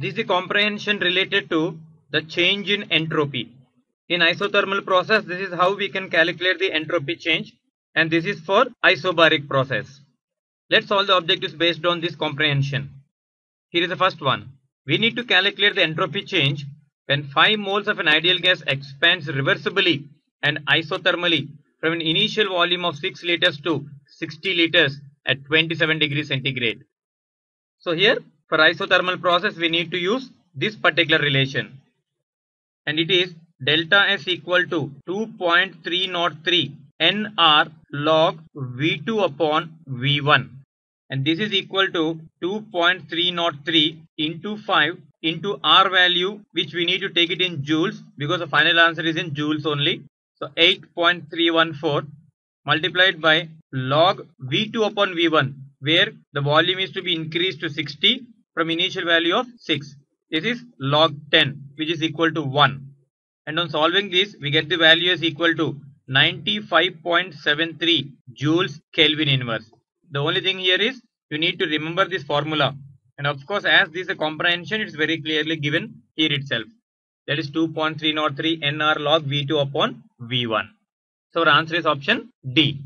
This is the comprehension related to the change in entropy. In isothermal process, this is how we can calculate the entropy change and this is for isobaric process. Let's solve the objectives based on this comprehension. Here is the first one. We need to calculate the entropy change when 5 moles of an ideal gas expands reversibly and isothermally from an initial volume of 6 liters to 60 liters at 27 degrees centigrade. So here for isothermal process we need to use this particular relation and it is delta S equal to 2.303 NR log V2 upon V1 and this is equal to 2.303 into 5 into R value which we need to take it in joules because the final answer is in joules only. So 8.314 multiplied by log V2 upon V1 where the volume is to be increased to 60 from initial value of 6. This is log 10 which is equal to 1 and on solving this we get the value is equal to 95.73 joules Kelvin inverse. The only thing here is you need to remember this formula. And of course as this is a comprehension it's very clearly given here itself. That is 2.303 nr log v2 upon v1 so our answer is option d